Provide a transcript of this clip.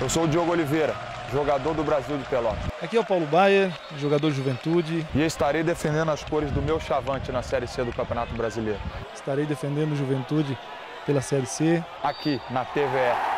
Eu sou o Diogo Oliveira, jogador do Brasil de Pelotas. Aqui é o Paulo Baia, jogador de juventude. E estarei defendendo as cores do meu chavante na Série C do Campeonato Brasileiro. Estarei defendendo juventude pela Série C. Aqui na TVE.